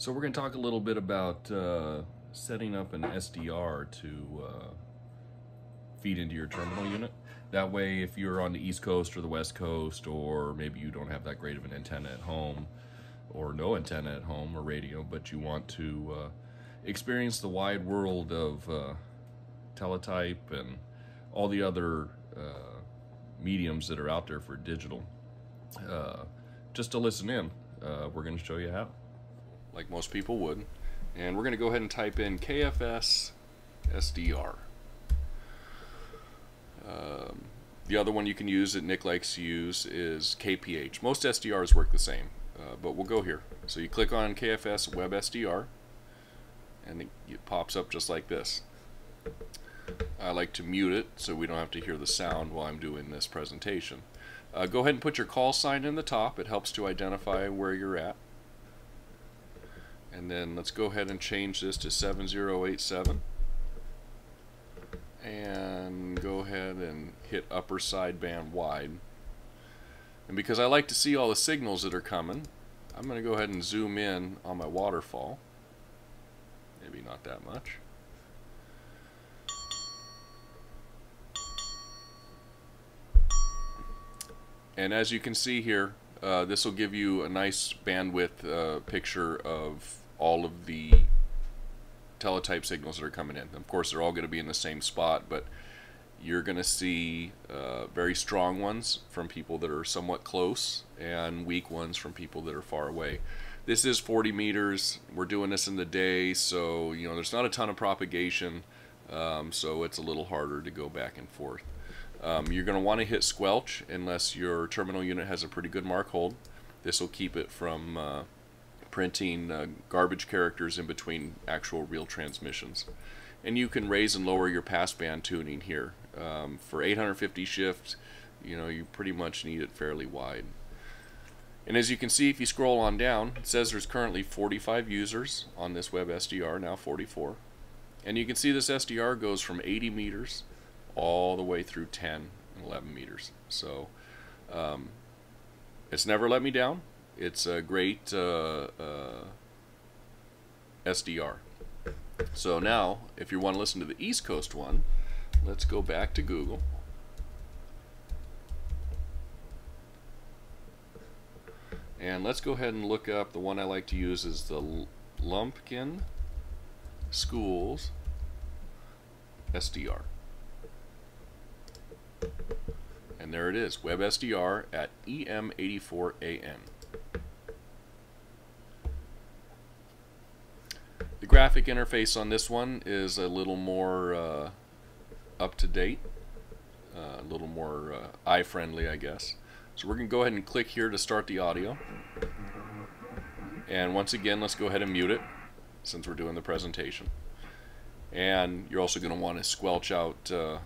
So we're going to talk a little bit about uh, setting up an SDR to uh, feed into your terminal unit. That way, if you're on the East Coast or the West Coast, or maybe you don't have that great of an antenna at home, or no antenna at home or radio, but you want to uh, experience the wide world of uh, teletype and all the other uh, mediums that are out there for digital, uh, just to listen in, we're going to show you how like most people would. And we're going to go ahead and type in KFS SDR. Um, the other one you can use that Nick likes to use is KPH. Most SDRs work the same, uh, but we'll go here. So you click on KFS Web SDR, and it, it pops up just like this. I like to mute it so we don't have to hear the sound while I'm doing this presentation. Uh, go ahead and put your call sign in the top. It helps to identify where you're at. And then let's go ahead and change this to 7087. And go ahead and hit upper sideband wide. And because I like to see all the signals that are coming, I'm going to go ahead and zoom in on my waterfall. Maybe not that much. And as you can see here, uh, this will give you a nice bandwidth uh, picture of all of the teletype signals that are coming in. Of course, they're all going to be in the same spot, but you're going to see uh, very strong ones from people that are somewhat close and weak ones from people that are far away. This is 40 meters. We're doing this in the day, so you know there's not a ton of propagation, um, so it's a little harder to go back and forth. Um, you're going to want to hit squelch unless your terminal unit has a pretty good mark hold. This will keep it from uh, printing uh, garbage characters in between actual real transmissions. And you can raise and lower your passband tuning here. Um, for 850 shifts, you know, you pretty much need it fairly wide. And as you can see, if you scroll on down, it says there's currently 45 users on this web SDR, now 44. And you can see this SDR goes from 80 meters all the way through 10 and 11 meters. So um, it's never let me down. It's a great uh, uh, SDR. So now, if you want to listen to the East Coast one, let's go back to Google. And let's go ahead and look up the one I like to use is the Lumpkin Schools SDR. And there it is, WebSDR at EM84AN. The graphic interface on this one is a little more uh, up to date, uh, a little more uh, eye friendly, I guess. So we're going to go ahead and click here to start the audio. And once again, let's go ahead and mute it since we're doing the presentation. And you're also going to want to squelch out uh,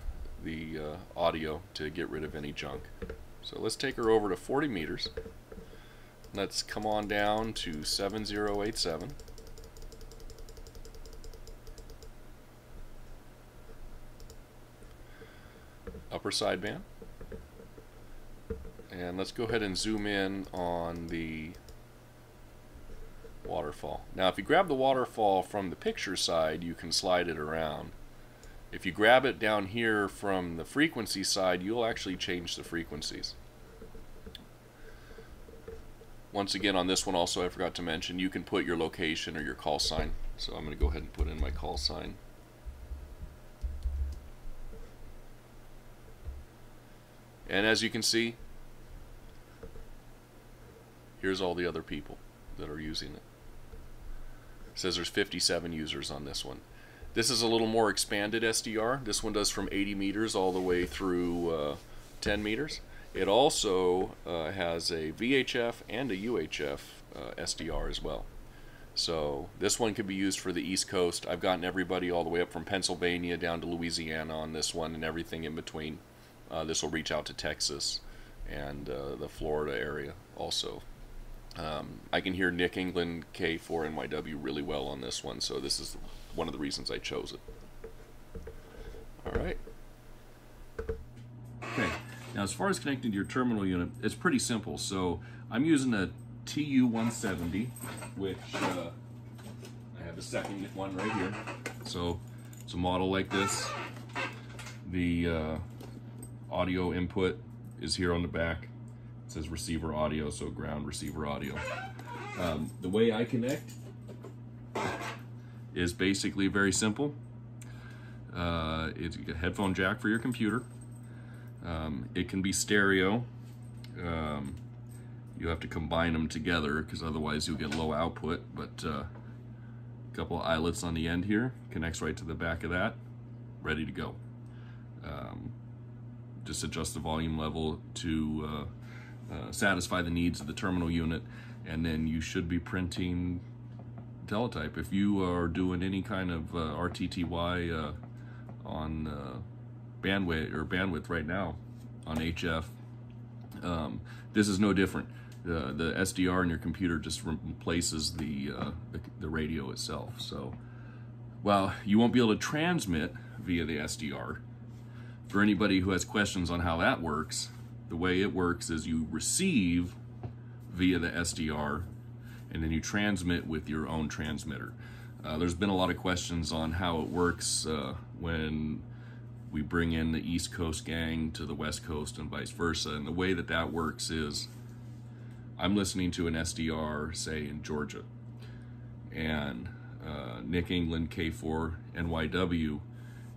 the uh, audio to get rid of any junk. So let's take her over to 40 meters. Let's come on down to 7087. Upper sideband. And let's go ahead and zoom in on the waterfall. Now if you grab the waterfall from the picture side, you can slide it around. If you grab it down here from the frequency side, you'll actually change the frequencies. Once again, on this one also I forgot to mention, you can put your location or your call sign. So I'm going to go ahead and put in my call sign. And as you can see, here's all the other people that are using it. It says there's 57 users on this one. This is a little more expanded SDR. This one does from 80 meters all the way through uh, 10 meters. It also uh, has a VHF and a UHF uh, SDR as well. So this one can be used for the East Coast. I've gotten everybody all the way up from Pennsylvania down to Louisiana on this one and everything in between. Uh, this will reach out to Texas and uh, the Florida area also. Um, I can hear Nick England K4NYW really well on this one, so this is one of the reasons I chose it. All right. Okay. Now, as far as connecting to your terminal unit, it's pretty simple. So I'm using a TU-170, which uh, I have a second one right here. So it's a model like this. The uh, audio input is here on the back. Says receiver audio, so ground receiver audio. Um, the way I connect is basically very simple. Uh, it's a headphone jack for your computer. Um, it can be stereo. Um, you have to combine them together because otherwise you'll get low output. But uh, a couple of eyelets on the end here connects right to the back of that. Ready to go. Um, just adjust the volume level to uh, uh, satisfy the needs of the terminal unit and then you should be printing teletype. If you are doing any kind of uh, RTTY uh, on uh, bandwidth or bandwidth right now on HF, um, this is no different. Uh, the SDR in your computer just replaces the, the, the radio itself. So, well, you won't be able to transmit via the SDR. For anybody who has questions on how that works, the way it works is you receive via the SDR and then you transmit with your own transmitter. Uh, there's been a lot of questions on how it works uh, when we bring in the East Coast gang to the West Coast and vice versa. And the way that that works is I'm listening to an SDR, say in Georgia, and uh, Nick England K4 NYW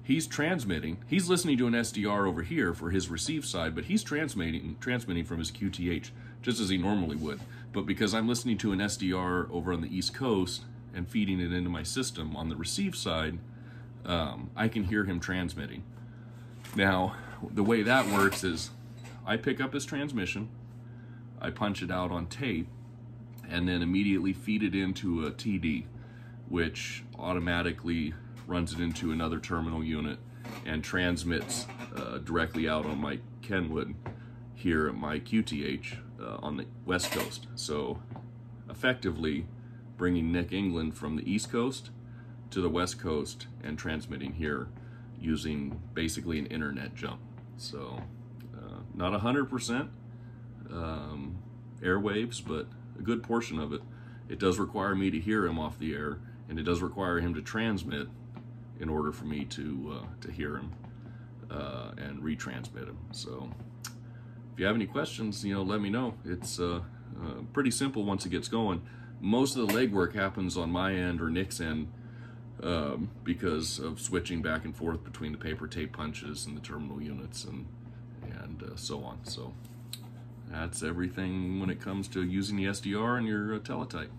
he's transmitting. He's listening to an SDR over here for his receive side, but he's transmitting transmitting from his QTH just as he normally would. But because I'm listening to an SDR over on the East Coast and feeding it into my system on the receive side, um, I can hear him transmitting. Now, the way that works is I pick up his transmission, I punch it out on tape, and then immediately feed it into a TD, which automatically runs it into another terminal unit, and transmits uh, directly out on my Kenwood here at my QTH uh, on the West Coast. So effectively bringing Nick England from the East Coast to the West Coast and transmitting here using basically an internet jump. So uh, not 100% um, airwaves, but a good portion of it. It does require me to hear him off the air, and it does require him to transmit in order for me to uh, to hear him uh, and retransmit him. So if you have any questions, you know, let me know. It's uh, uh, pretty simple once it gets going. Most of the legwork happens on my end or Nick's end um, because of switching back and forth between the paper tape punches and the terminal units and and uh, so on. So that's everything when it comes to using the SDR and your uh, teletype.